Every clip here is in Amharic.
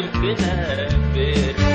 بنبر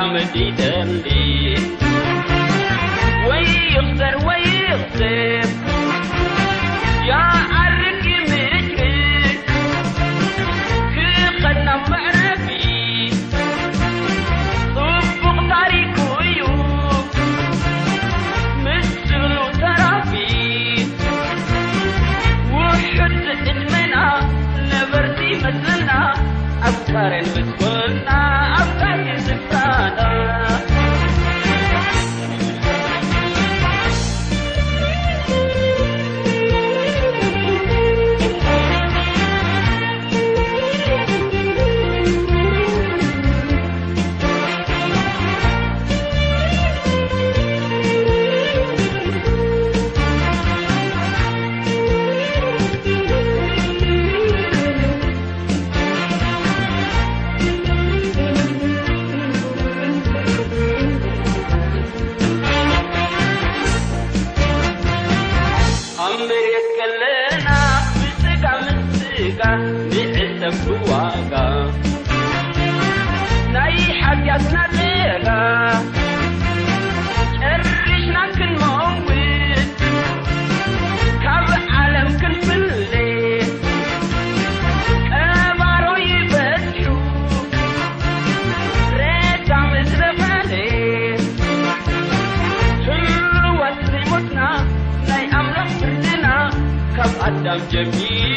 حمدي تمدي ويخسر ويخسر يا أركي مجرد كي خدنا معرفي طبق طريق ويوب شغل وترافي وحد ادمنا نبرتي مثلنا أكثر المتقلنا ብዕሰብ ብዋጋ ናይ ሓትያትና ሌላ ጨርሽና ክንመውት ካብ ዓለም ክንፍለ ቀባሮ ይበዝሑ ረዳ ምስረፈለ ሕወት ዘይሞትና ናይ ኣምላኽ ፍርድና ካብ ኣዳም ጀሚሩ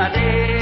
Hare